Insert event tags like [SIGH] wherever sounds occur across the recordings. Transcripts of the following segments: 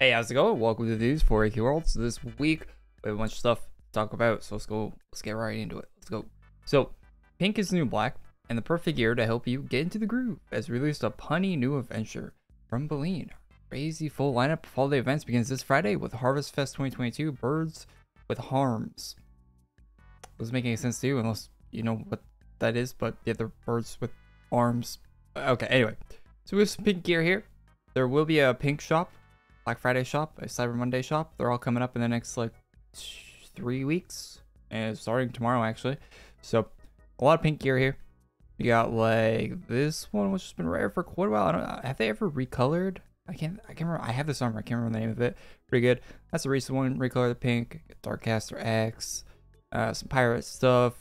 Hey, how's it going? Welcome to the news for AQ World. So this week we have a bunch of stuff to talk about. So let's go. Let's get right into it. Let's go. So pink is the new black, and the perfect year to help you get into the groove. Has released a punny new adventure from Beleen. Crazy full lineup of holiday events begins this Friday with Harvest Fest 2022. Birds with Harms. Doesn't make any sense to you unless you know what that is. But yeah, they're birds with arms. Okay. Anyway, so we have some pink gear here. There will be a pink shop Black Friday shop, a Cyber Monday shop. They're all coming up in the next like three weeks, and starting tomorrow actually. So a lot of pink gear here. You got like this one, which has been rare for quite a while. I don't have they ever recolored? I can't. I can't remember. I have this armor. I can't remember the name of it. Pretty good. That's a recent one. Recolor the pink. Darkcaster X. Uh, some pirate stuff.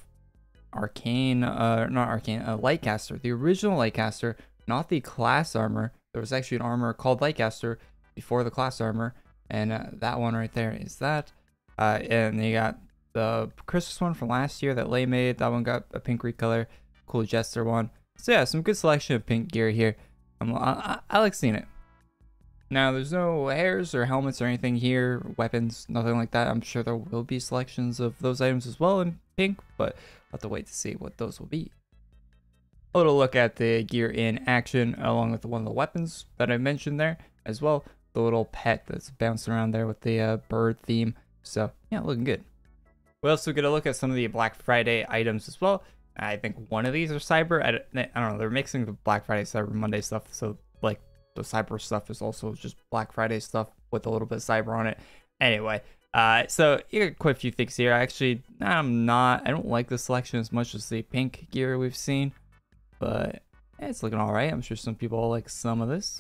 Arcane. Uh, not arcane. Uh, Lightcaster. The original Lightcaster, not the class armor. There was actually an armor called Lightcaster before the class armor, and uh, that one right there is that. Uh, and you got the Christmas one from last year that Lae made. That one got a pink recolor. Cool Jester one. So yeah, some good selection of pink gear here. I, I, I like seeing it. Now, there's no hairs or helmets or anything here, weapons, nothing like that. I'm sure there will be selections of those items as well in pink, but I'll have to wait to see what those will be. A little look at the gear in action along with one of the weapons that I mentioned there as well the little pet that's bouncing around there with the uh, bird theme. So yeah, looking good. We also get a look at some of the Black Friday items as well. I think one of these are Cyber. I don't, I don't know. They're mixing the Black Friday, Cyber Monday stuff. So like the Cyber stuff is also just Black Friday stuff with a little bit of Cyber on it. Anyway, uh, so you got quite a few things here. Actually, I'm not. I don't like the selection as much as the pink gear we've seen, but it's looking all right. I'm sure some people like some of this.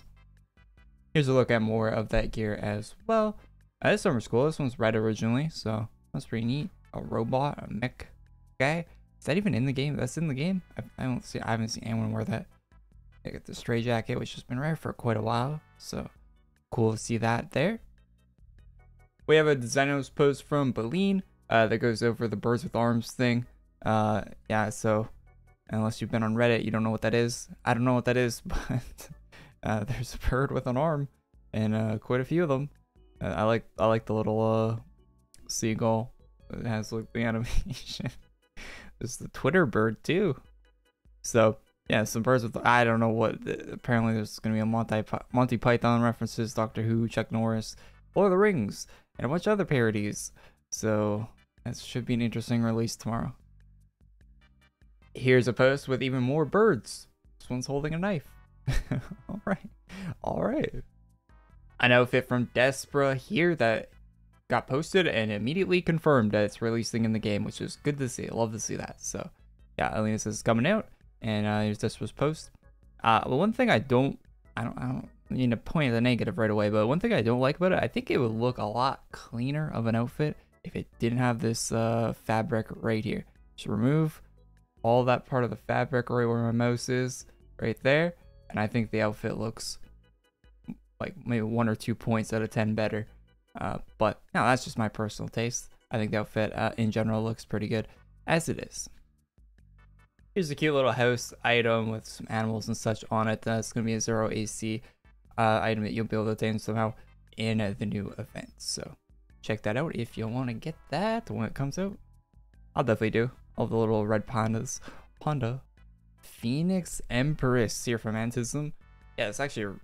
Here's a look at more of that gear as well. Uh, this summer school, this one's red originally, so that's pretty neat. A robot, a mech guy. Is that even in the game? That's in the game? I, I don't see. I haven't seen anyone wear that. I got the stray jacket, which has been rare for quite a while, so cool to see that there. We have a designer's post from Beleen uh, that goes over the birds with arms thing. Uh, yeah, so unless you've been on Reddit, you don't know what that is. I don't know what that is, [LAUGHS] but uh, [LAUGHS] there's a bird with an arm, and uh, quite a few of them. Uh, I like I like the little uh, seagull. It has like the [LAUGHS] animation. there's the Twitter bird too. So yeah, some birds with I don't know what. Apparently, there's gonna be a Monty Monty Python references, Doctor Who, Chuck Norris, Lord of the Rings, and a bunch of other parodies. So that should be an interesting release tomorrow. Here's a post with even more birds. This one's holding a knife. [LAUGHS] all right. All right. An outfit from Despera here that got posted and immediately confirmed that it's releasing in the game, which is good to see. I love to see that. So, yeah, Alias is coming out, and uh, here's Despera's post. Uh, but one thing I don't, I don't, I don't need to point at the negative right away, but one thing I don't like about it, I think it would look a lot cleaner of an outfit if it didn't have this uh, fabric right here. Just remove all that part of the fabric right where my mouse is, right there, and I think the outfit looks like maybe one or two points out of 10 better. Uh, but now that's just my personal taste. I think the outfit uh, in general looks pretty good as it is. Here's a cute little house item with some animals and such on it. That's going to be a zero AC uh, item that you'll be able to obtain somehow in uh, the new event. So check that out if you want to get that when it comes out. I'll definitely do. All the little red pandas. Panda. Phoenix Empress here from Antisam. Yeah, it's actually a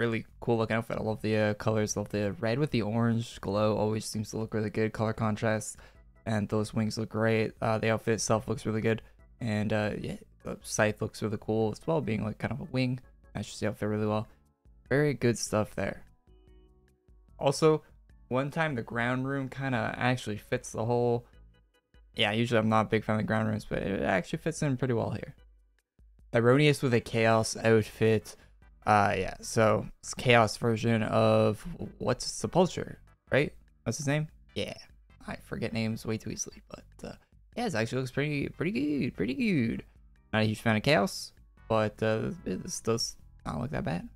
really cool looking outfit. I love the uh, colors, love the red with the orange glow. Always seems to look really good. Color contrast, and those wings look great. Uh, the outfit itself looks really good, and uh, yeah, the scythe looks really cool as well, being like kind of a wing. Matches the outfit really well. Very good stuff there. Also, one time the ground room kind of actually fits the whole. Yeah, usually I'm not a big fan of the ground rooms, but it actually fits in pretty well here. Tyronius with a Chaos outfit. Uh, yeah, so it's Chaos version of what's Sepulchure, right? What's his name? Yeah, I forget names way too easily, but uh, yeah, it actually looks pretty, pretty good, pretty good. Not a huge fan of Chaos, but uh, this does not look that bad.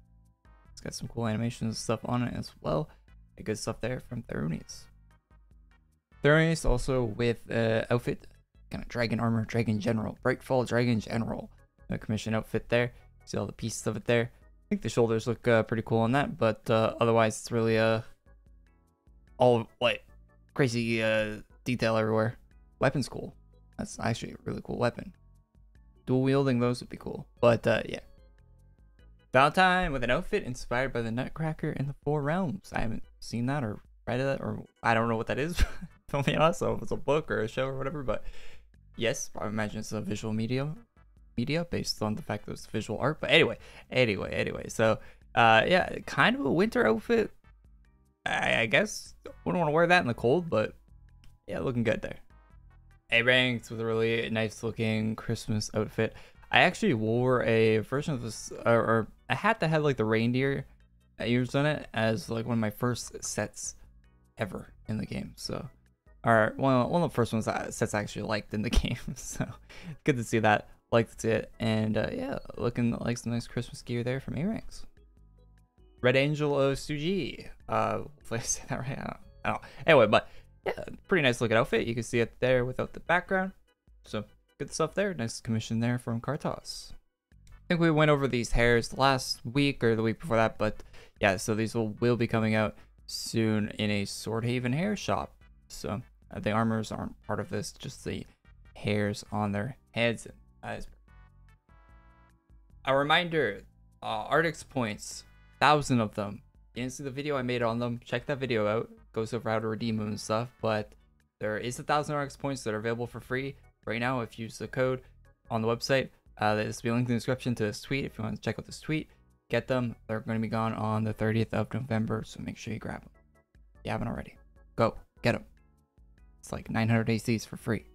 It's got some cool animations and stuff on it as well. Good stuff there from Tyronius. Tyronius also with uh, outfit, kind of dragon armor, dragon general, Brightfall dragon general a commission outfit there. See all the pieces of it there. I think the shoulders look uh, pretty cool on that, but uh, otherwise it's really a all like crazy uh, detail everywhere. Weapon's cool. That's actually a really cool weapon. Dual wielding those would be cool. But uh, yeah. Valentine with an outfit inspired by the Nutcracker in the Four Realms. I haven't seen that or read it or I don't know what that is. [LAUGHS] Tell me honest, so if it's a book or a show or whatever. But yes, I imagine it's a visual medium media based on the fact that it's visual art. But anyway, anyway, anyway. So uh, yeah, kind of a winter outfit. I, I guess wouldn't want to wear that in the cold, but yeah, looking good there. Aranx with a really nice looking Christmas outfit. I actually wore a version of this, or, or a hat that had like the reindeer ears on it as like one of my first sets ever in the game. So, or one, one of the first ones that sets I actually liked in the [LAUGHS] game. So, good to see that. Liked it, and uh, yeah, looking like some nice Christmas gear there from Aranx. Red Angel of Suji. Uh, [LAUGHS] hopefully I say that right. I don't, I don't. Anyway, but yeah, pretty nice looking outfit. You can see it there without the background. So good stuff there. Nice commission there from Kartos. I think we went over these hairs last week or the week before that, but yeah, so these will, will be coming out soon in a Swordhaven hair shop. So uh, the armors aren't part of this, just the hairs on their heads. A reminder, uh, points, thousand of them. You didn't see the video I made on them, check that video out. Goes over how to redeem them and stuff, but there is a thousand Artix points that are available for free right now if you use the code on the website. Uh, will be linked in the description to this tweet if you want to check out this tweet. Get them. They're going to be gone on the 30th of November, so make sure you grab them. If you haven't already. Go. Get them. It's like 900 ACs for free.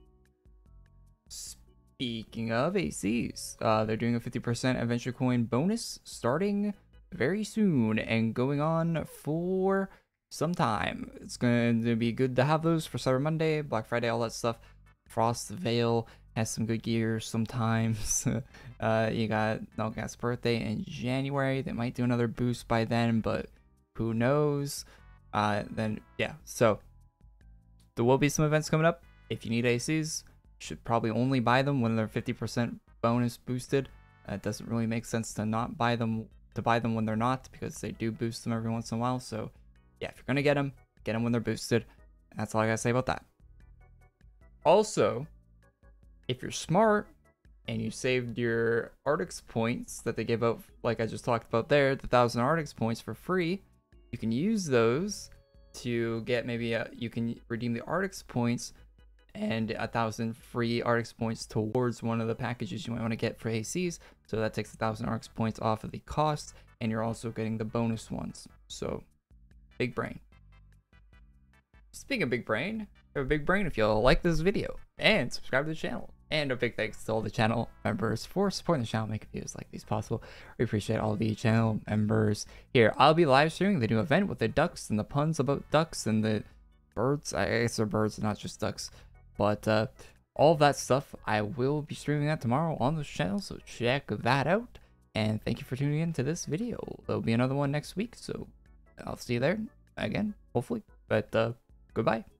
Speaking of ACs, uh, they're doing a 50% adventure coin bonus starting very soon and going on for some time. It's going to be good to have those for Cyber Monday, Black Friday, all that stuff. Frostval has some good gear sometimes. [LAUGHS] uh, you got Nulgath's birthday in January. They might do another boost by then, but who knows? Uh, then, yeah, so there will be some events coming up. If you need ACs, should probably only buy them when they're 50% bonus boosted. Uh, it doesn't really make sense to not buy them to buy them when they're not because they do boost them every once in a while. So yeah, if you're gonna get them, get them when they're boosted. That's all I gotta say about that. Also, if you're smart and you saved your Artix points that they give out, like I just talked about there, the thousand Artix points for free, you can use those to get maybe a, you can redeem the Artix points and a thousand free Artix points towards one of the packages you might want to get for ACs. So that takes a thousand Artix points off of the cost, and you're also getting the bonus ones. So, big brain. Speaking of big brain, have a big brain if y'all like this video and subscribe to the channel. And a big thanks to all the channel members for supporting the channel, making videos like these possible. We appreciate all the channel members here. I'll be live streaming the new event with the ducks and the puns about ducks and the birds. I guess they're birds, not just ducks. But uh, all that stuff, I will be streaming that tomorrow on this channel, so check that out. And thank you for tuning in to this video. There'll be another one next week, so I'll see you there again, hopefully. But uh, goodbye.